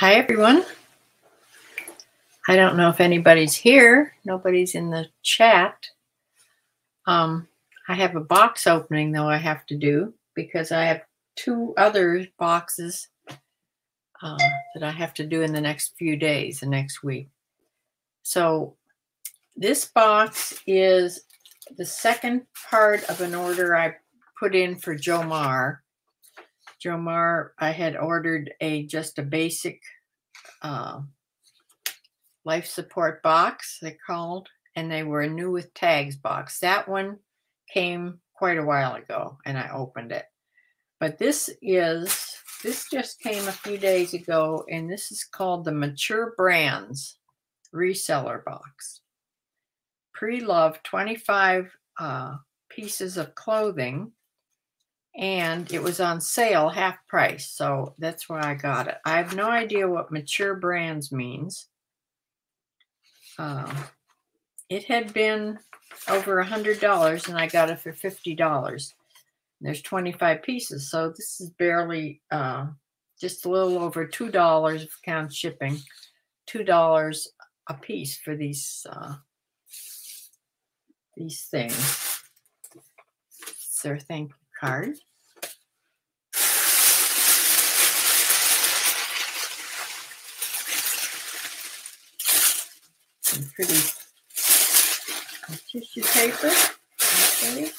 Hi, everyone. I don't know if anybody's here. Nobody's in the chat. Um, I have a box opening, though, I have to do because I have two other boxes uh, that I have to do in the next few days, the next week. So this box is the second part of an order I put in for Joe Jomar. Jomar, I had ordered a just a basic uh, life support box, they called, and they were a new with tags box. That one came quite a while ago, and I opened it. But this is, this just came a few days ago, and this is called the Mature Brands Reseller Box. Pre-loved 25 uh, pieces of clothing and it was on sale half price so that's why i got it. I have no idea what mature brands means. Uh, it had been over a hundred dollars and i got it for fifty dollars. There's 25 pieces so this is barely uh, just a little over two dollars if count shipping two dollars a piece for these uh, these things. It's their thank you card some pretty tissue paper. Okay.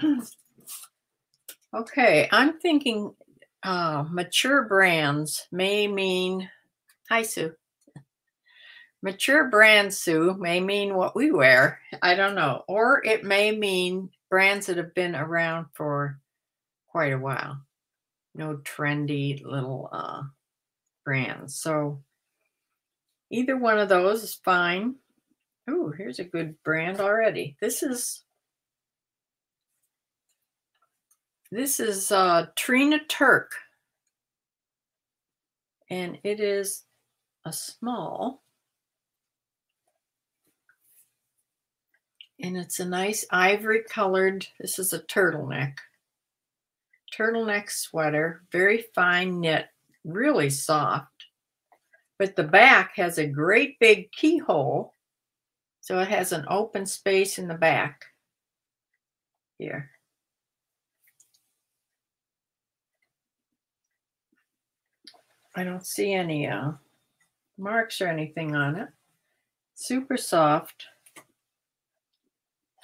okay, I'm thinking uh, mature brands may mean, hi Sue. Mature brands, Sue, may mean what we wear. I don't know. Or it may mean brands that have been around for quite a while. No trendy little uh, brands. So Either one of those is fine. Oh, here's a good brand already. This is this is uh, Trina Turk, and it is a small, and it's a nice ivory colored. This is a turtleneck, turtleneck sweater, very fine knit, really soft but the back has a great big keyhole. So it has an open space in the back here. I don't see any uh, marks or anything on it. Super soft.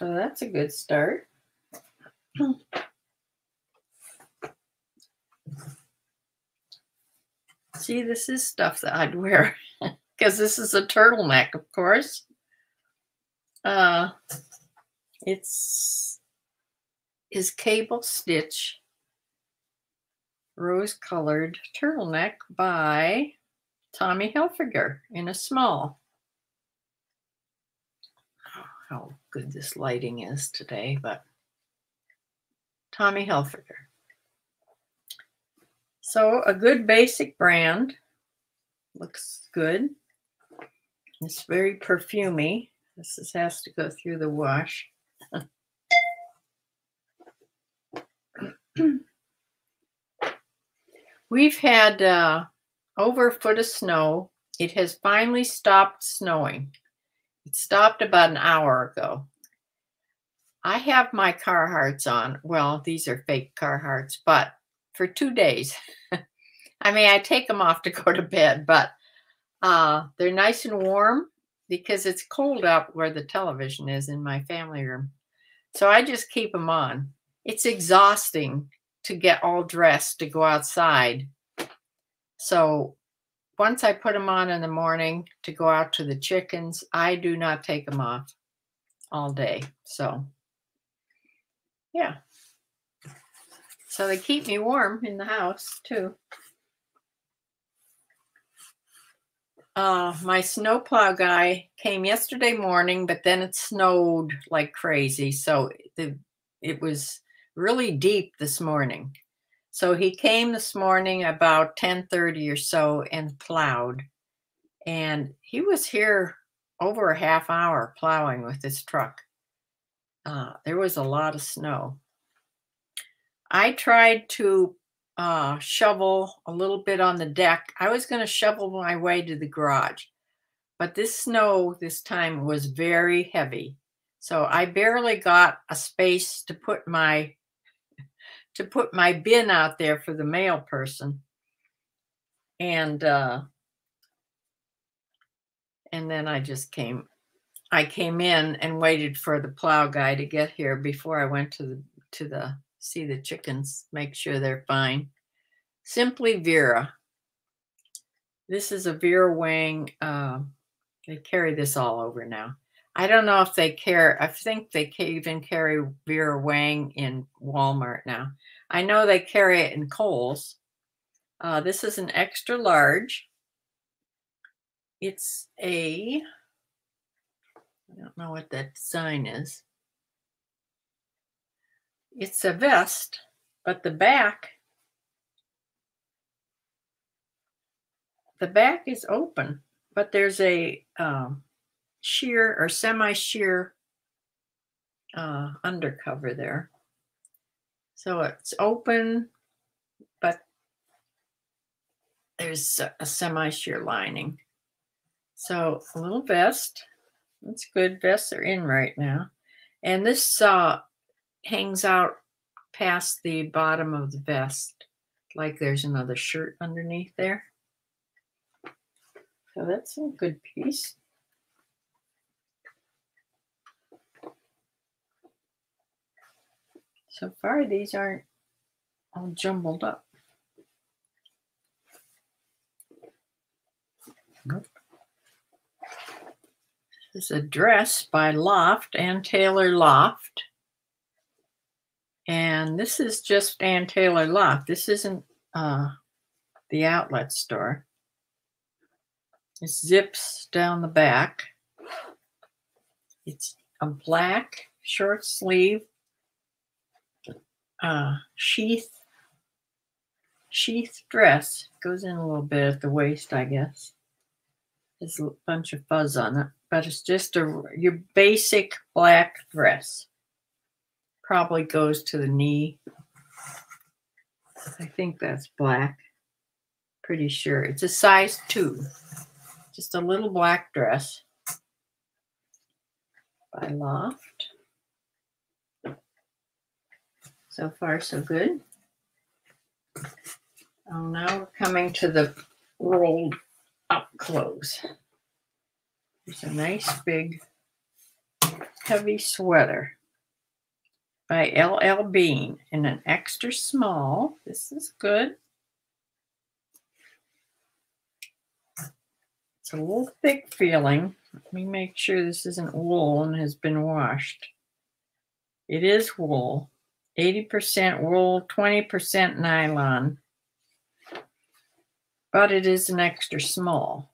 So that's a good start. See, this is stuff that I'd wear because this is a turtleneck, of course. Uh, it's is cable stitch rose colored turtleneck by Tommy Hilfiger in a small. Oh, how good this lighting is today, but Tommy Hilfiger. So a good basic brand looks good. It's very perfumy. This is, has to go through the wash. We've had uh, over a foot of snow. It has finally stopped snowing. It stopped about an hour ago. I have my Carhartts on. Well, these are fake Carhartts, but for two days. I mean, I take them off to go to bed, but uh, they're nice and warm because it's cold out where the television is in my family room. So I just keep them on. It's exhausting to get all dressed to go outside. So once I put them on in the morning to go out to the chickens, I do not take them off all day. So, yeah. So they keep me warm in the house too. Uh, my snowplow guy came yesterday morning, but then it snowed like crazy. So the, it was really deep this morning. So he came this morning about 10:30 or so and plowed. And he was here over a half hour plowing with his truck. Uh, there was a lot of snow. I tried to uh, shovel a little bit on the deck. I was going to shovel my way to the garage, but this snow this time was very heavy. So I barely got a space to put my to put my bin out there for the mail person. And uh and then I just came I came in and waited for the plow guy to get here before I went to the to the see the chickens, make sure they're fine. Simply Vera. This is a Vera Wang. Uh, they carry this all over now. I don't know if they care. I think they can even carry Vera Wang in Walmart now. I know they carry it in Kohl's. Uh, this is an extra large. It's a, I don't know what that design is. It's a vest, but the back, the back is open, but there's a um, sheer or semi-sheer uh, undercover there. So it's open, but there's a, semi-sheer lining. So a little vest. That's good. Vests are in right now. And this uh, hangs out past the bottom of the vest, like there's another shirt underneath there. So that's a good piece. So far, these aren't all jumbled up. Nope. This is a dress by Loft, and Taylor Loft. And this is just Ann Taylor Loft. This isn't uh, the outlet store. It zips down the back. It's a black short sleeve uh, sheath sheath dress. Goes in a little bit at the waist, I guess. There's a bunch of fuzz on it, but it's just a your basic black dress. Probably goes to the knee. I think that's black. Pretty sure. It's a size two. Just a little black dress by Loft. So far, so good. Oh, now we're coming to the rolled up clothes. It's a nice big heavy sweater by LL Bean in an extra small. This is good. It's a little thick feeling. Let me make sure this isn't wool and has been washed. It is wool. 80% wool, 20% nylon. But it is an extra small.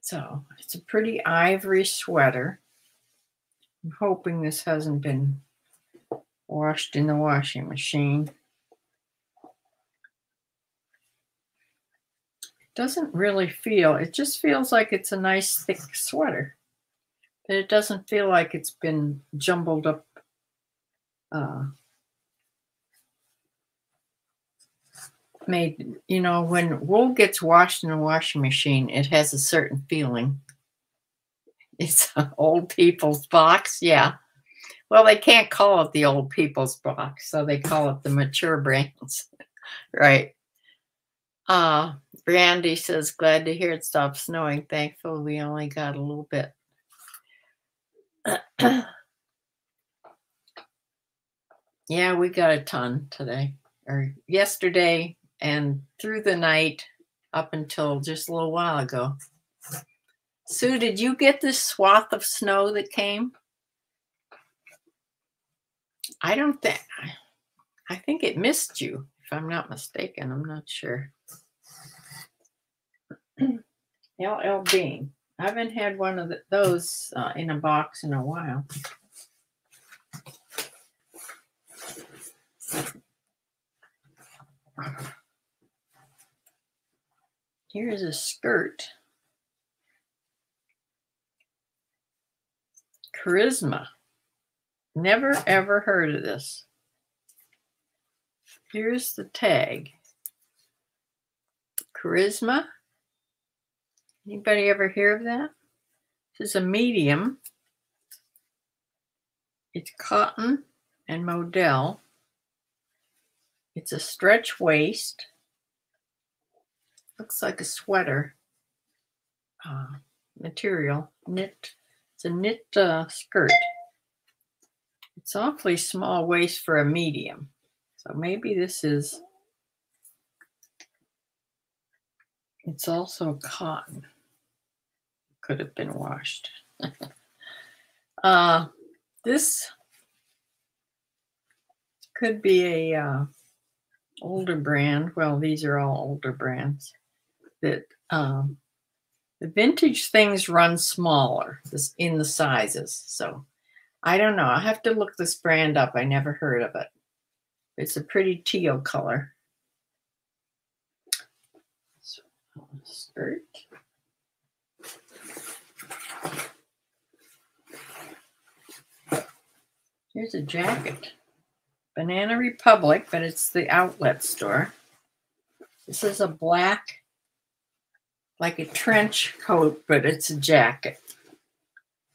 So it's a pretty ivory sweater. I'm hoping this hasn't been washed in the washing machine. It doesn't really feel, it just feels like it's a nice thick sweater but it doesn't feel like it's been jumbled up. Uh, made, you know, when wool gets washed in a washing machine, it has a certain feeling. It's an old people's box, yeah. Well, they can't call it the old people's box, so they call it the mature brains, right? Uh, Brandy says, glad to hear it stopped snowing. Thankful we only got a little bit. yeah, we got a ton today or yesterday and through the night up until just a little while ago. Sue, did you get this swath of snow that came? I don't think, I think it missed you, if I'm not mistaken. I'm not sure. LL Bean. I haven't had one of the, those uh, in a box in a while. Here's a skirt. Charisma. Never ever heard of this. here's the tag. Charisma. Anybody ever hear of that? This is a medium. It's cotton and modal. It's a stretch waist. Looks like a sweater uh, material. Knit. It's a knit uh, skirt. It's awfully small waist for a medium. So maybe this is, it's also cotton. Could have been washed. uh, this could be a uh, older brand. Well, these are all older brands that um, the vintage things run smaller this, in the sizes. So I don't know. I have to look this brand up. I never heard of it. It's a pretty teal color. skirt. Here's a jacket. Banana Republic, but it's the outlet store. This is a black, like a trench coat, but it's a jacket.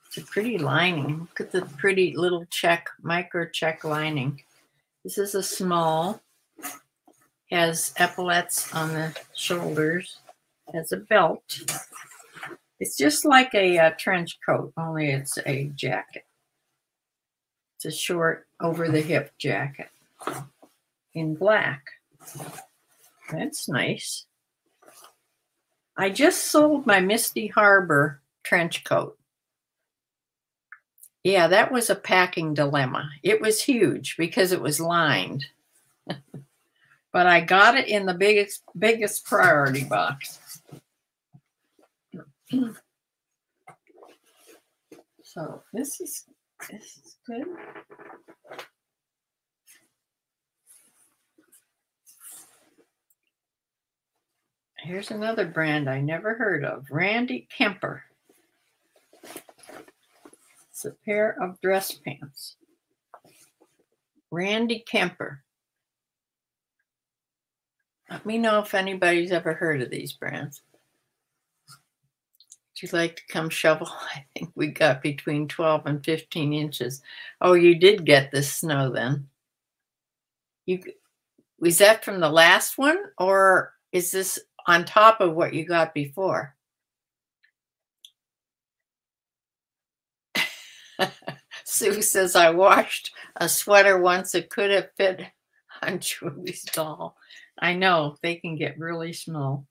It's a pretty lining. Look at the pretty little check, micro check lining. This is a small, has epaulets on the shoulders, has a belt. It's just like a, a uh, trench coat, only it's a jacket. It's a short over the hip jacket in black. That's nice. I just sold my Misty Harbor trench coat. Yeah, that was a packing dilemma. It was huge because it was lined. but I got it in the biggest biggest priority box. so this is this is good. Here's another brand I never heard of, Randy Kemper. It's a pair of dress pants. Randy Kemper. Let me know if anybody's ever heard of these brands. Would you like to come shovel? I think we got between 12 and 15 inches. Oh, you did get this snow then. You was that from the last one or is this on top of what you got before? Sue says, I washed a sweater once. It could have fit on Julie's doll. I know they can get really small.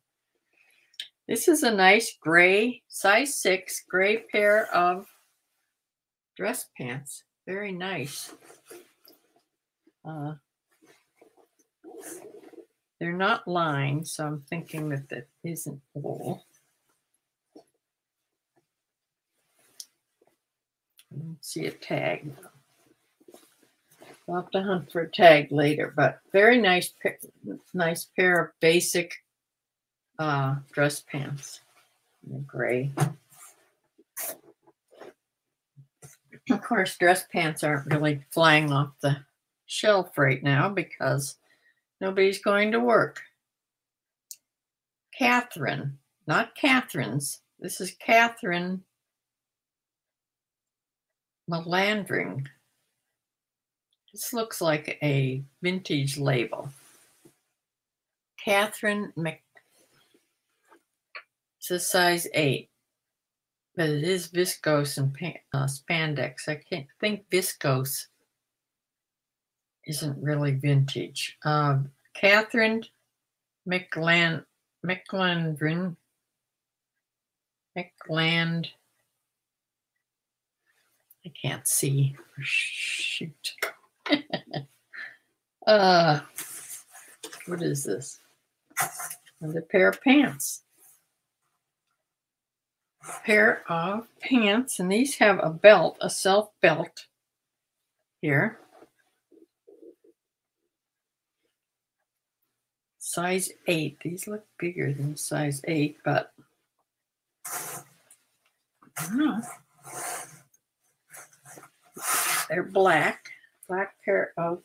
This is a nice gray, size six, gray pair of dress pants. Very nice. Uh, they're not lined, so I'm thinking that that isn't wool. see a tag. We'll have to hunt for a tag later, but very nice, nice pair of basic uh, dress pants in gray. Of course, dress pants aren't really flying off the shelf right now because nobody's going to work. Catherine, not Catherine's. This is Catherine Melandring. This looks like a vintage label. Catherine Mc. It's a size 8, but it is viscose and uh, spandex. I can't think viscose isn't really vintage. Uh, Catherine McLand, McLandrin, McLand I can't see. Shoot. uh, what is this? Another pair of pants. A pair of pants, and these have a belt, a self belt here. Size 8. These look bigger than size 8, but. They're black, black pair of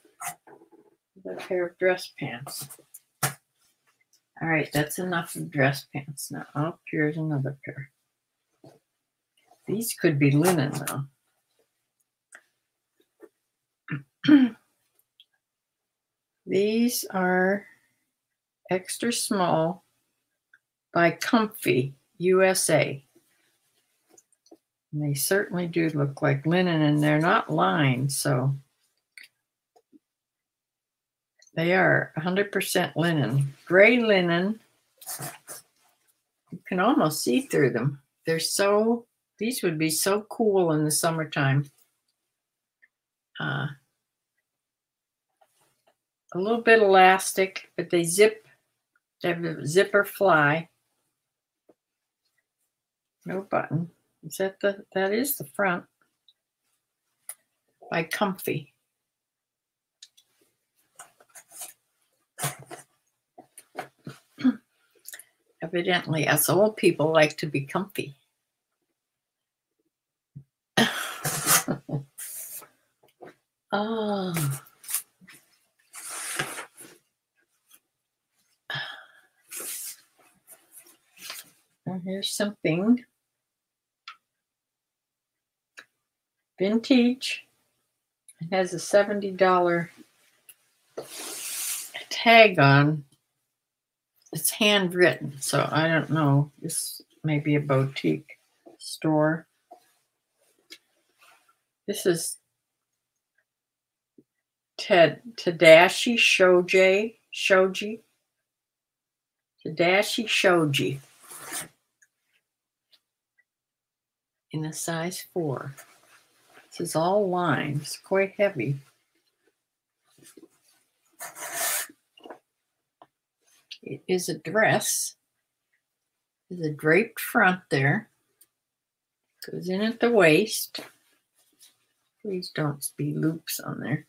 Another pair of dress pants. All right, that's enough of dress pants now. Oh, here's another pair. These could be linen though. These are extra small by Comfy USA. And they certainly do look like linen and they're not lined, so they are 100% linen. Gray linen. You can almost see through them. They're so, these would be so cool in the summertime. Uh, a little bit elastic, but they zip, zipper fly. No button. Is that the, that is the front by Comfy. Evidently, us old people like to be comfy. oh. Well, here's something vintage. It has a $70 tag on it's handwritten, so I don't know. This may be a boutique store. This is Ted Tadashi Shoji Shoji Tadashi Shoji in a size four. This is all lines, quite heavy. It is a dress. There's a draped front there. Goes in at the waist. Please don't be loops on there.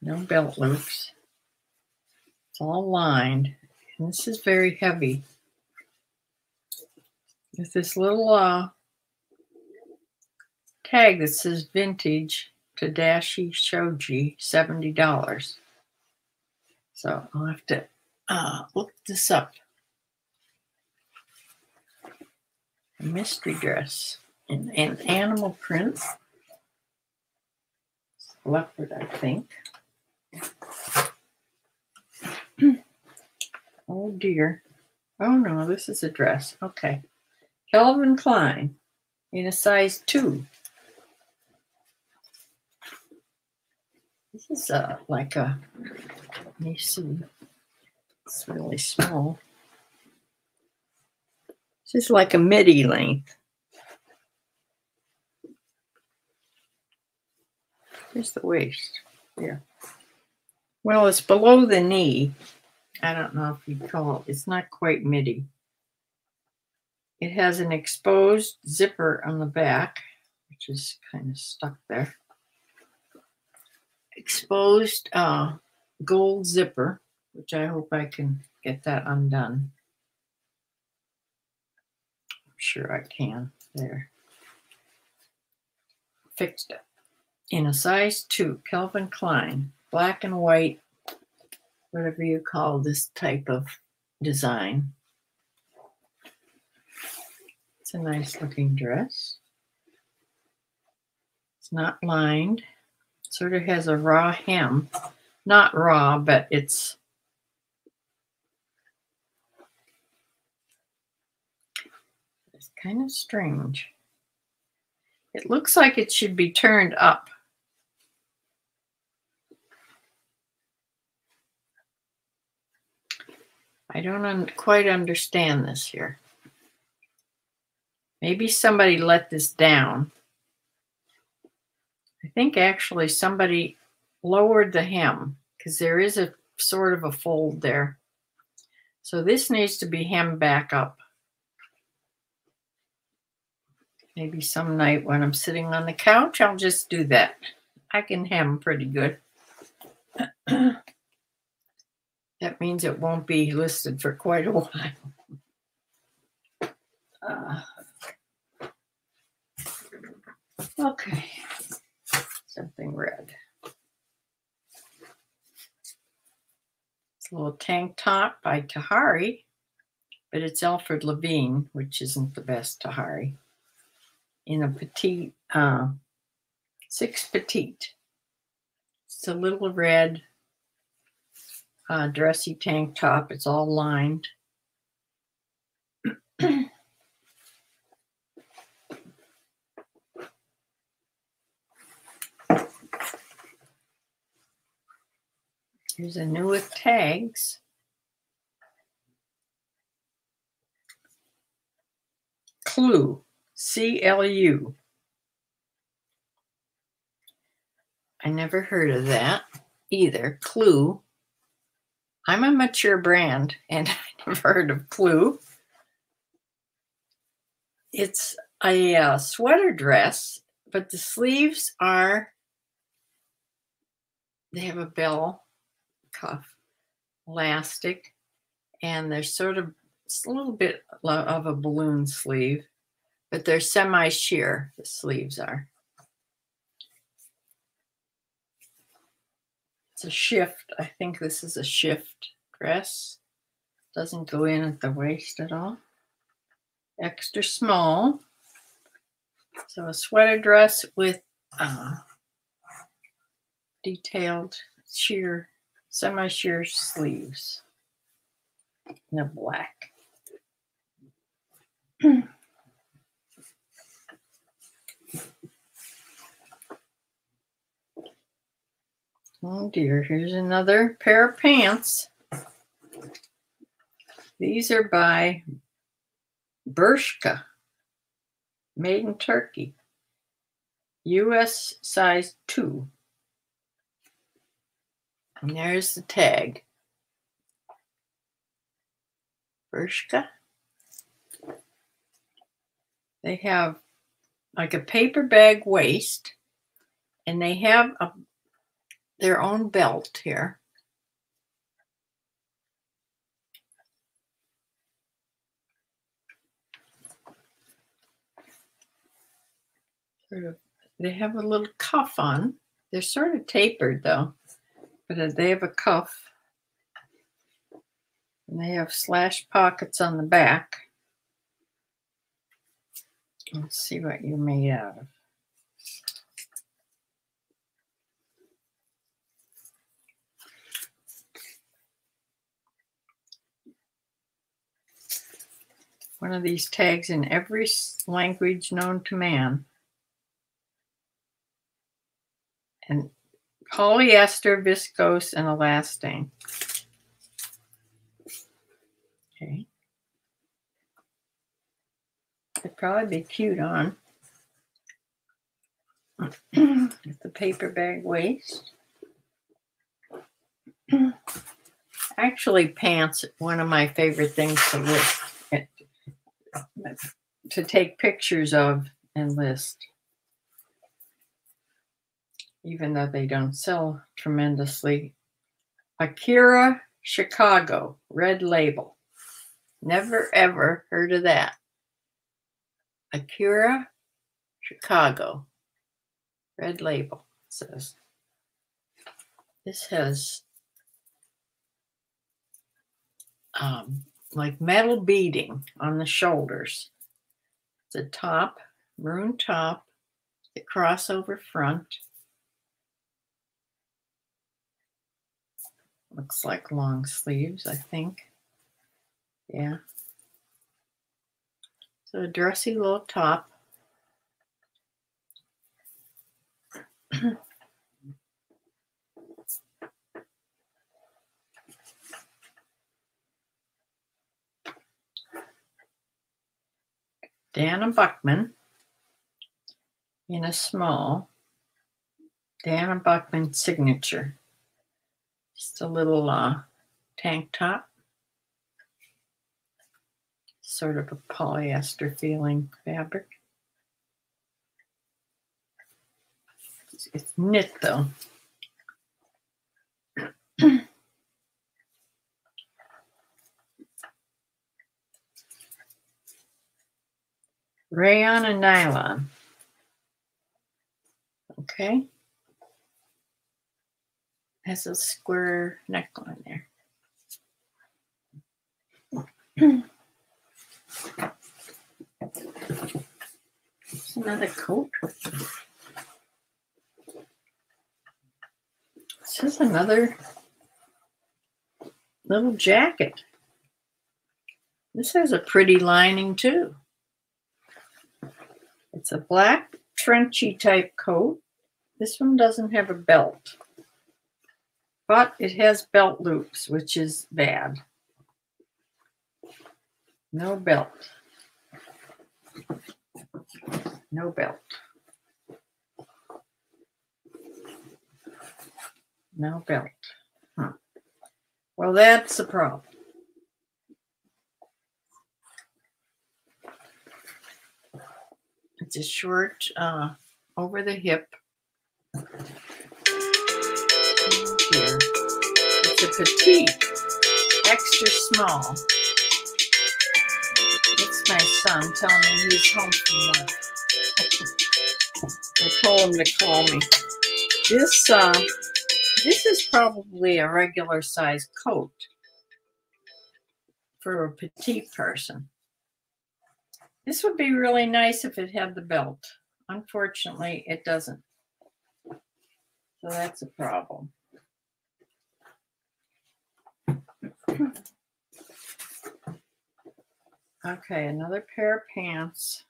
No belt loops. It's all lined. And this is very heavy. With this little uh, tag that says vintage Tadashi Shoji, $70. So I'll have to uh, look this up. A mystery dress in an animal print. Leopard, I think. oh dear. Oh no, this is a dress. Okay. Calvin Klein in a size two. This is uh, like a, let me see. It's really small. It's just like a midi length. Here's the waist. Yeah. Well, it's below the knee. I don't know if you'd call it. It's not quite midi. It has an exposed zipper on the back, which is kind of stuck there. Exposed uh, gold zipper which I hope I can get that undone. I'm sure I can. There. Fixed it. In a size 2, Calvin Klein, black and white, whatever you call this type of design. It's a nice looking dress. It's not lined. Sort of has a raw hem. Not raw, but it's kind of strange. It looks like it should be turned up. I don't un quite understand this here. Maybe somebody let this down. I think actually somebody lowered the hem because there is a sort of a fold there. So this needs to be hemmed back up. Maybe some night when I'm sitting on the couch, I'll just do that. I can hem pretty good. that means it won't be listed for quite a while. Uh, okay, something red. It's a little tank top by Tahari, but it's Alfred Levine, which isn't the best Tahari. In a petite, uh, six petite. It's a little red uh, dressy tank top. It's all lined. Here's a new with tags. CLU, C L U. I never heard of that either. CLU. I'm a mature brand and I never heard of CLU. It's a uh, sweater dress, but the sleeves are, they have a bell cuff elastic and they're sort of a little bit of a balloon sleeve, but they're semi sheer, the sleeves are. It's a shift. I think this is a shift dress. Doesn't go in at the waist at all. Extra small. So a sweater dress with uh, detailed sheer, semi-sheer sleeves in a black. Oh dear, here's another pair of pants. These are by Bershka, made in Turkey. US size 2. And there's the tag. Bershka. They have like a paper bag waist, and they have a their own belt here. Sort of, they have a little cuff on. They're sort of tapered though, but they have a cuff. And they have slash pockets on the back. Let's see what you're made out of. one of these tags in every language known to man. And polyester, viscose, and elastane. Okay. It'd probably be cute on. the paper bag waist. Actually, pants, one of my favorite things to list, eh, to take pictures of and list. Even though they don't sell tremendously. Akira Chicago, red label. Never ever heard of that. Akira Chicago, red label says. This has um, like metal beading on the shoulders. The top, maroon top, the crossover front. Looks like long sleeves, I think. Yeah. So a dressy little top. Dana Buchman in a small Dana Buchman signature. Just a little uh, tank top. Sort of a polyester feeling fabric. It's, it's knit though. rayon and nylon. Okay. Has a square neckline there. another coat. This is another little jacket. This has a pretty lining too. It's a black trenchy type coat. This one doesn't have a belt, but it has belt loops, which is bad. No belt. No belt. No belt. Huh. Well, that's a problem. It's a short, uh, over the hip. A petite, extra small. It's my son telling me he's home from work. I told him to call me. This uh, this is probably a regular size coat for a petite person. This would be really nice if it had the belt. Unfortunately, it doesn't. So that's a problem. Okay, another pair of pants.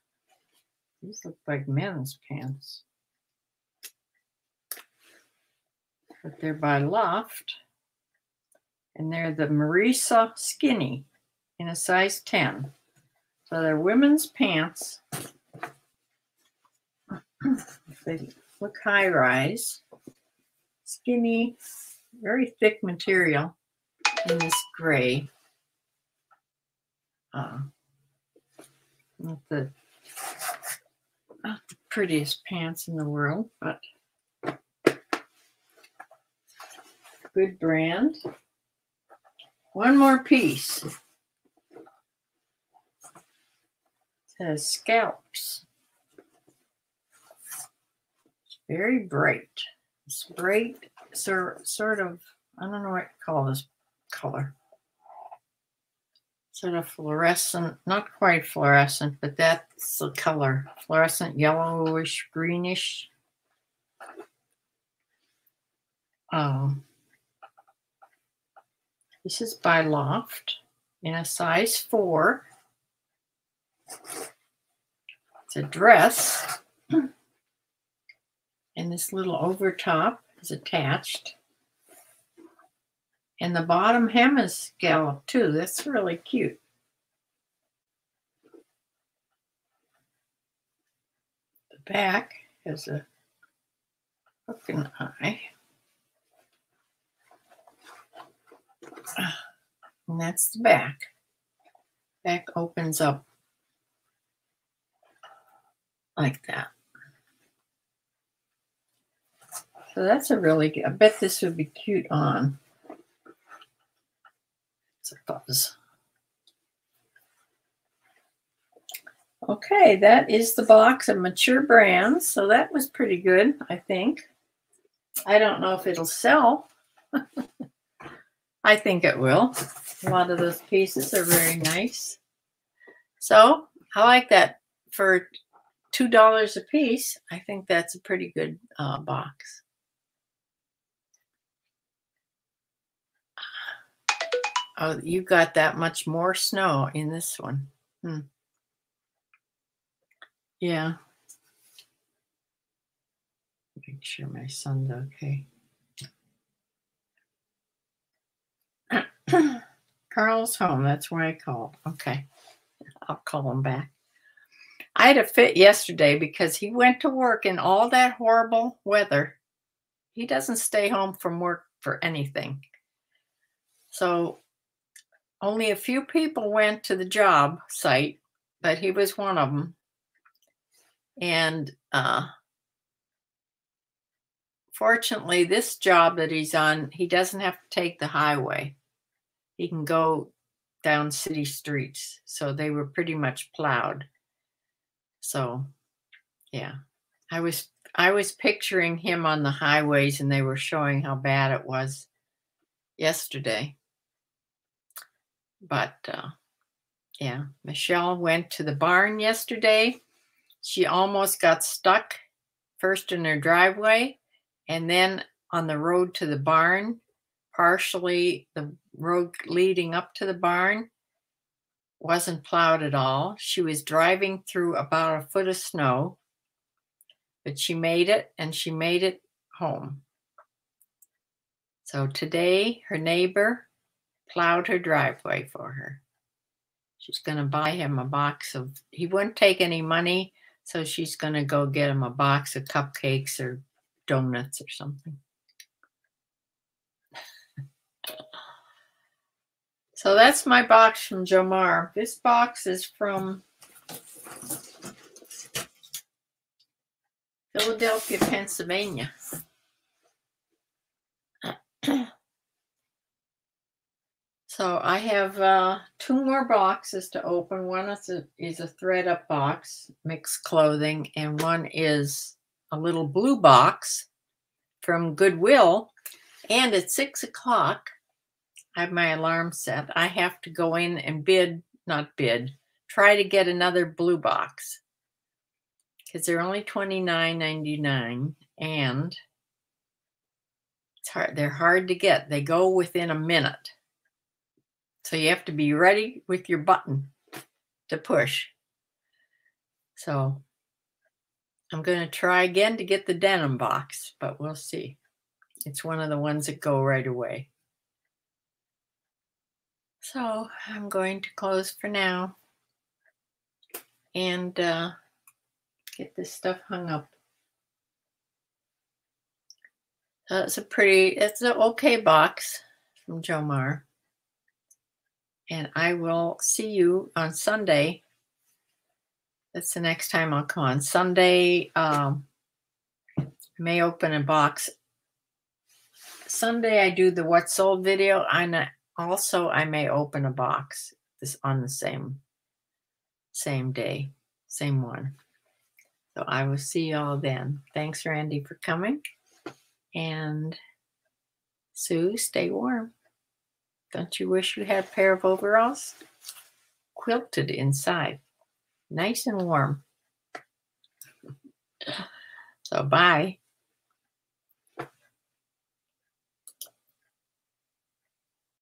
These look like men's pants. But they're by Loft. And they're the Marisa Skinny in a size 10. So they're women's pants. they look high rise. Skinny, very thick material in this gray. Uh, not the not the prettiest pants in the world, but good brand. One more piece. It says scalps. It's very bright. It's bright, sort of, I don't know what to call this color sort of fluorescent, not quite fluorescent, but that's the color. Fluorescent yellowish, greenish. Um, this is by Loft in a size four. It's a dress. And this little over top is attached. And the bottom hem is scalloped too. That's really cute. The back has a hook and eye. And that's the back. Back opens up like that. So that's a really, I bet this would be cute on Okay, that is the box of mature brands. So that was pretty good, I think. I don't know if it'll sell. I think it will. A lot of those pieces are very nice. So I like that for $2 a piece. I think that's a pretty good uh, box. Oh, you got that much more snow in this one. Hmm. Yeah. Make sure my son's okay. Carl's home. That's why I called. Okay. I'll call him back. I had a fit yesterday because he went to work in all that horrible weather. He doesn't stay home from work for anything. So only a few people went to the job site, but he was one of them. And uh, fortunately, this job that he's on, he doesn't have to take the highway. He can go down city streets. So they were pretty much plowed. So, yeah, I was I was picturing him on the highways, and they were showing how bad it was yesterday but uh, Yeah, Michelle went to the barn yesterday. She almost got stuck first in her driveway and then on the road to the barn, partially the road leading up to the barn wasn't plowed at all. She was driving through about a foot of snow, but she made it and she made it home. So today, her neighbor plowed her driveway for her. She's going to buy him a box of, he wouldn't take any money, so she's going to go get him a box of cupcakes or donuts or something. so that's my box from Jomar. This box is from Philadelphia, Pennsylvania. So I have uh, two more boxes to open. One is a, is a thredUP box, mixed clothing, and one is a little blue box from Goodwill. And at six o'clock, I have my alarm set. I have to go in and bid, not bid, try to get another blue box because they're only twenty nine ninety nine, and it's hard. They're hard to get. They go within a minute, so you have to be ready with your button to push. So I'm going to try again to get the denim box, but we'll see. It's one of the ones that go right away. So I'm going to close for now and uh, get this stuff hung up. That's a pretty, it's an okay box from Jomar. And I will see you on Sunday that's the next time I'll come on. Sunday, um, I may open a box. Sunday, I do the what sold video. And also I may open a box this on the same same day, same one. So I will see y'all then. Thanks, Randy, for coming. And Sue, stay warm. Don't you wish you had a pair of overalls? Quilted inside nice and warm. So bye.